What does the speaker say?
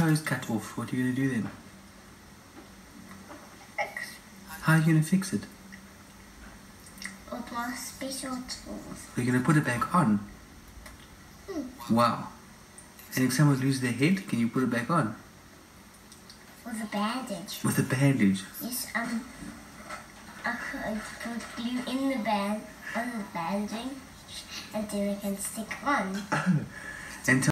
toe's cut off, what are you going to do then? How are you going to fix it? With my special tools. Are going to put it back on? Hmm. Wow. And if someone loses their head, can you put it back on? With a bandage. With a bandage. Yes, um, I could put glue in the band, on the bandage, and then I can stick on. And